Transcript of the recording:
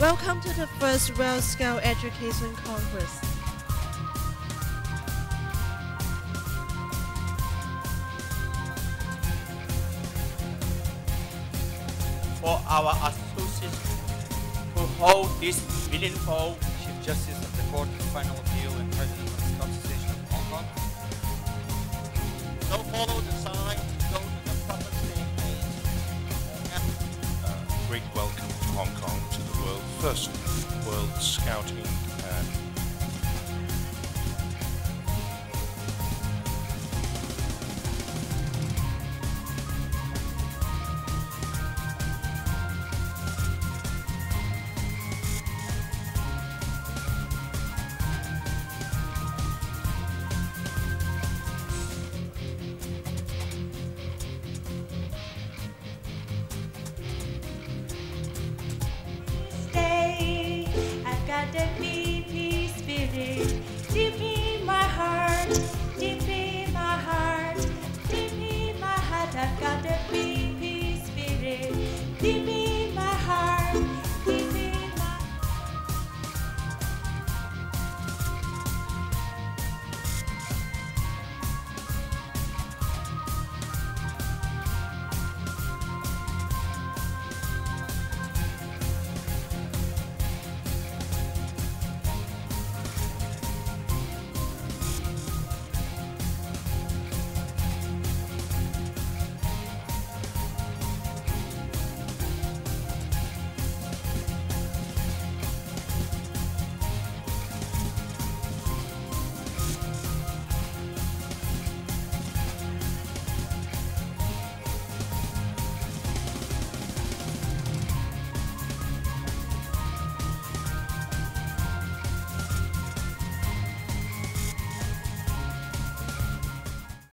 Welcome to the first World Scout Education Congress. For our associates who hold this meaningful Chief Justice of the Court of Final Appeal and President of the Scouts Association of Hong Kong. don't follow the first World Scouting and Keep